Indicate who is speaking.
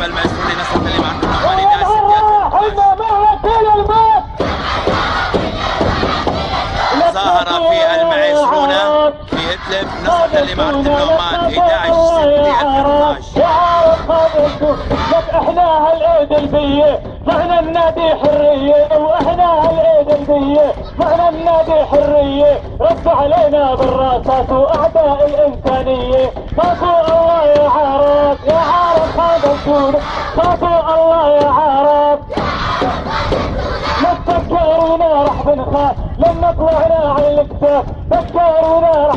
Speaker 1: يبقى المسؤول نتكلم عن ظهر في المعزون في ادلب نصرة لمعركة النعمان 11 6 2012
Speaker 2: لك إحنا هالادلبية البية. معنا النادي حرية. وإحنا هالادلبية البية. معنا النادي حرية. رد علينا بالراسات وأعداء الإنسانية. ماكو الجود خافوا الله يا عرب. تفكرونا راح بنخاف لما طلعنا على الكتاب فكرونا راح